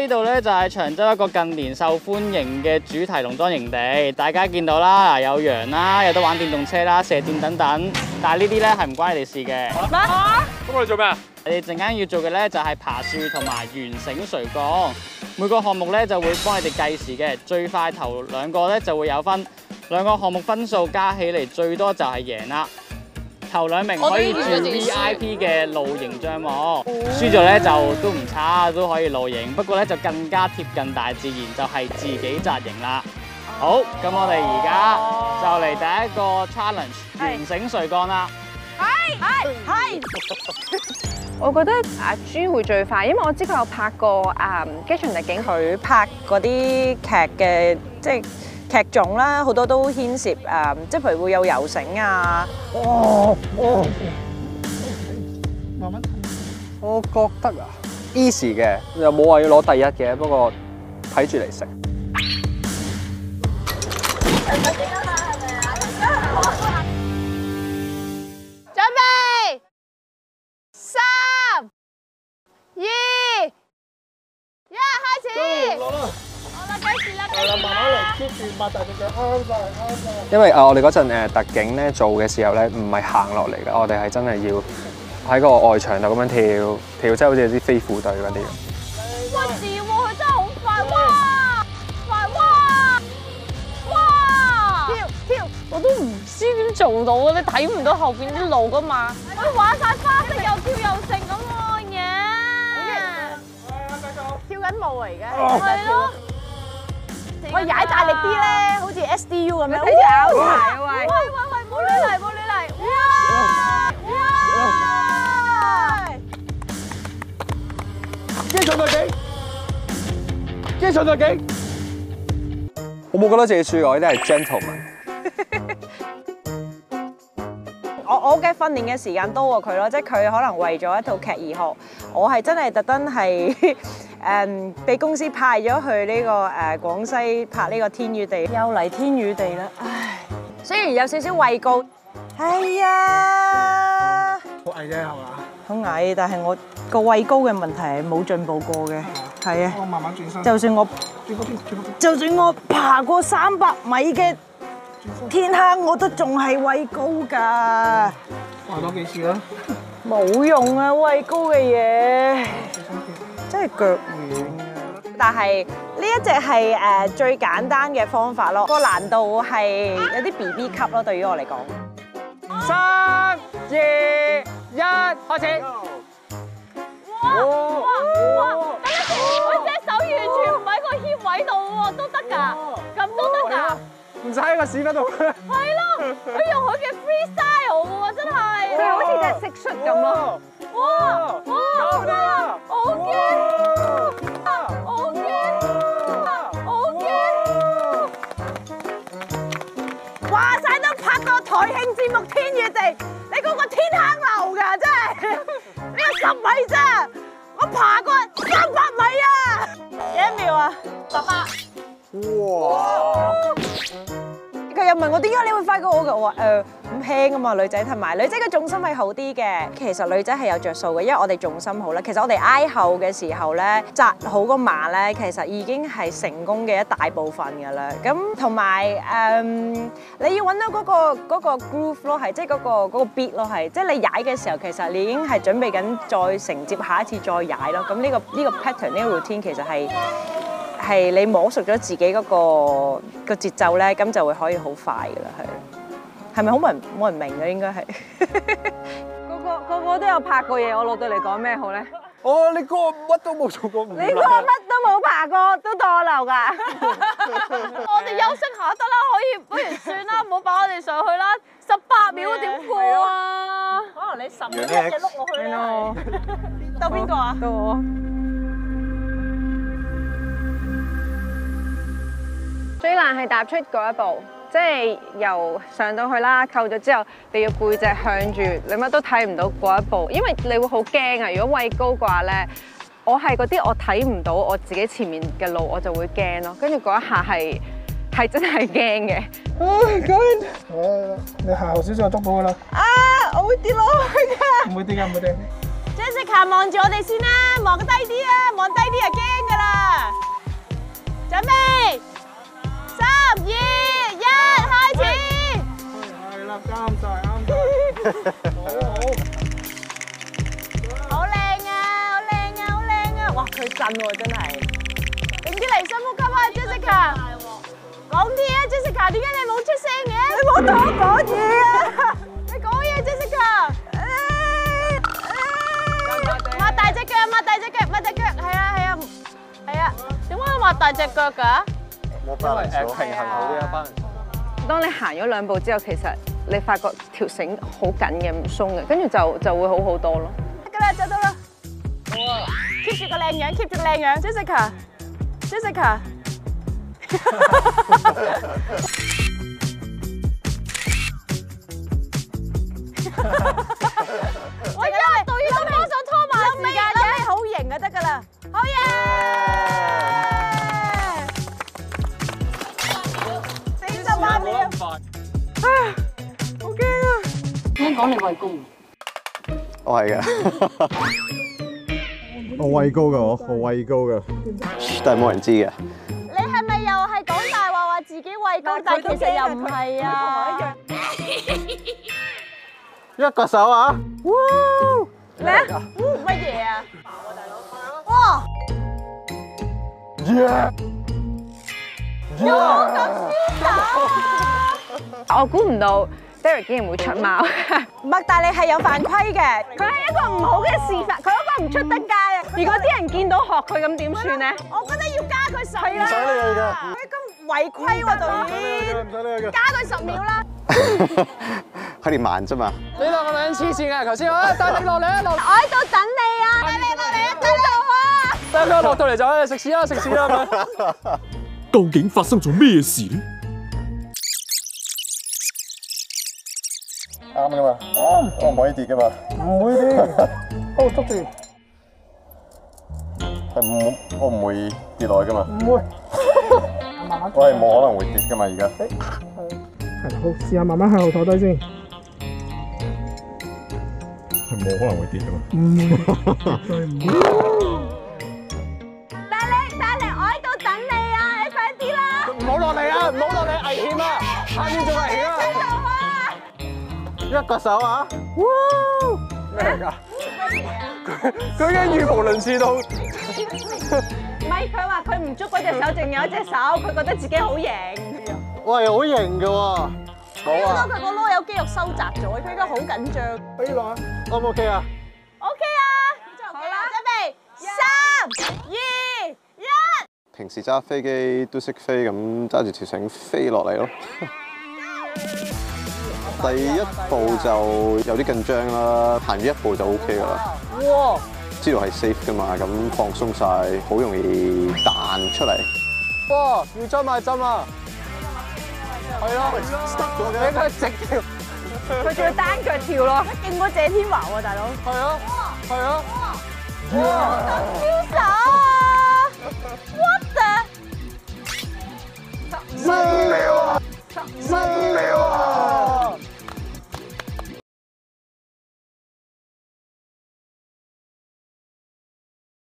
呢度咧就係長洲一個近年受歡迎嘅主題農莊營地，大家見到啦，有羊啦，有得玩電動車啦、射箭等等。但係呢啲咧係唔關你哋事嘅。咁我哋做咩啊？你哋陣間要做嘅咧就係爬樹同埋完繩垂降，每個項目咧就會幫你哋計時嘅，最快頭兩個咧就會有分，兩個項目分數加起嚟最多就係贏啦。頭兩名可以住 VIP 嘅露營帳幕，輸咗咧就都唔差，都可以露營，不過咧就更加貼近大自然，就係自己紮營啦。好，咁我哋而家就嚟第一個 challenge 完繩垂降啦。我覺得阿朱會最快，因為我知佢有拍過誒《機場特警》，佢拍嗰啲劇嘅即係劇種啦，好多都牽涉誒，即係譬如會有游繩啊。慢慢我覺得啊，easy 嘅，又冇話要攞第一嘅，不過睇住嚟食。啦。因為啊，我哋嗰陣誒特警咧做嘅時候咧，唔係行落嚟嘅，我哋係真係要喺個外牆度咁樣跳跳，即係好似有啲飛虎隊嗰啲咁。哇，掂喎，佢真係好快，哇，快，哇，哇，跳跳，我都唔知點做到啊！你睇唔到後邊啲路噶嘛？佢玩晒花式又跳又成咁喎嘢。跳緊舞嚟嘅，係咯。喂，踩大力啲咧，好似 SDU 咁樣。睇住。拗柴啊喂！喂喂喂，冇亂嚟，冇亂嚟，哇。哇！機場特警，機場特警。我冇覺得自己我呢啲係 gentleman。我我嘅訓練嘅時間多過佢咯，即係佢可能為咗一套劇而學，我係真係特登係誒俾公司派咗去呢、個誒、呃、廣西拍呢個天與地，又嚟天與地啦，唉，雖然有少少畏高，哎呀，好矮啫係嘛？好矮，但係我個畏高嘅問題係冇進步過嘅，係啊，我慢慢轉身。就算我。就算我爬過三百米嘅天坑，我都仲係畏高㗎。爬多幾次啦。冇用啊，畏高嘅嘢，真係腳軟啊！但係呢一隻係誒最簡單嘅方法咯，個難度係有啲 B B 級咯，對於我嚟講。三二一，開始。哇哇！等一陣，佢隻手完全唔喺個 hip 位度喎，都得㗎，咁都得㗎，唔使喺個屎忽度。係咯，佢用佢嘅 freestyle 喎，真係，佢好似隻蟋蟀咁咯。哇哇哇，好驚，好驚，好驚！話晒都拍到台慶節目《天與地》，你嗰個天坑流㗎，真係呢個十米啫，我爬過三百米啊！幾秒啊？十八。哇！又問我點解你會快過我嘅？我話誒咁輕啊嘛，女仔同埋女仔嘅重心係好啲嘅。其實女仔係有着數嘅，因為我哋重心好啦。其實我哋挨後嘅時候咧，扎好個馬咧，其實已經係成功嘅一大部分㗎啦。咁同埋誒，你要揾到嗰、個嗰、個 groove 咯，係即係嗰個嗰、個 beat 咯，係即係你踩嘅時候，其實你已經係準備緊再承接下一次再踩咯。咁呢、個呢、個 pattern 呢個 routine 其實係。係你摸熟咗自己嗰、個個節奏咧，咁就會可以好快噶啦，係。係咪好冇人冇人明嘅應該係？個個個個都有拍過嘢，我落到嚟講咩好咧？哦，你哥乜都冇做過，唔你嗰個乜都冇爬過，都當我流㗎。我哋休息下得啦，可以不如算啦，唔好擺我哋上去啦。十八秒點過啊？可能你十秒一隻碌落去啦。到 邊個啊？到我。最難係踏出嗰一步，即係由上到去啦，扣咗之後，你要背脊向住，你乜都睇唔到嗰一步，因為你會好驚啊！如果畏高嘅話咧，我係嗰啲我睇唔到我自己前面嘅路，我就會驚咯。跟住嗰一下係係真係驚嘅。唉，咁，誒，你行後少少就捉到噶啦，啊！我會跌落去㗎。唔會跌㗎，唔會跌。Jessica 望住我哋先啦，望低啲啊，望低啲就驚㗎啦。三二一，开始。系啦，啱晒，啱晒。好好。好靓啊！好靓啊！好靓啊！哇，佢震喎，真系。迎知嚟深呼吸啊，Jessica。讲啲啊，Jessica，点解你冇出声嘅？你冇同我讲嘢啊！你讲嘢，Jessica。抹大只脚，抹大只脚，抹只脚，系啊系啊，系啊，点解要抹大只脚噶？因為誒平衡好啲啊，班人。當你行咗兩步之後，其實你發覺條繩好緊嘅，唔鬆嘅，跟住就就會好好多咯。得㗎啦，走到啦。keep 住個靚樣，keep 住個靚樣，Jessica，Jessica。我而家到要幫手拖埋時間嘅，好型就得㗎啦，好嘢！我係嘅，我畏高噶，我我畏高噶。但係冇人知嘅。你係咪又係講大話話自己畏高，但係其實又唔係啊？一個手啊！咩啊？乜嘢啊？哇！我估唔到 Derek 竟然會出貓，麥大你係有犯規嘅，佢係一個唔好嘅示範，佢嗰個唔出得街啊！如果啲人見到學佢咁點算咧？我覺得要加佢十秒唔使理佢㗎，佢咁違規喎導演。唔使理佢㗎。加佢十秒啦！佢哋慢啫嘛。你兩個女人黐線嘅，頭先我帶你落嚟一路我喺度等你啊！帶你落嚟啊！等我啊！帶佢落到嚟就誒食屎啦，食屎啦咁樣。究竟發生咗咩事呢？啱噶嘛？我唔可以跌噶嘛？唔會跌，哦捉住，係唔我唔會跌落去噶嘛？唔會，我係冇可能會跌噶嘛？而家係好，試下慢慢向後坐低先。係冇可能會跌噶嘛？大力，大力，我喺度等你啊！你快啲啦！唔好落嚟啊！唔好落嚟，危險啊！下面仲危險啊！一個手啊！咩嚟㗎？佢佢已經語無倫次到，唔係佢話佢唔捉嗰隻手，淨有一隻手，佢覺得自己好型。我係好型嘅喎。好啊！佢個籮柚肌肉收窄咗，佢應該好緊張。可以落啊！O 唔 OK 啊？OK 啊！好啦，準備三、二、一。平時揸飛機都識飛，咁揸住條繩飛落嚟咯。第一步就有啲緊張啦，行咗一步就 OK 噶啦。哇！知道係 safe 噶嘛，咁放鬆晒，好容易彈出嚟。哇！要針埋針啊，係咯，你佢直跳，佢仲要單腳跳咯，勁過謝天華喎，大佬。係啊，係啊，瀟灑啊！What the？十秒啊！十！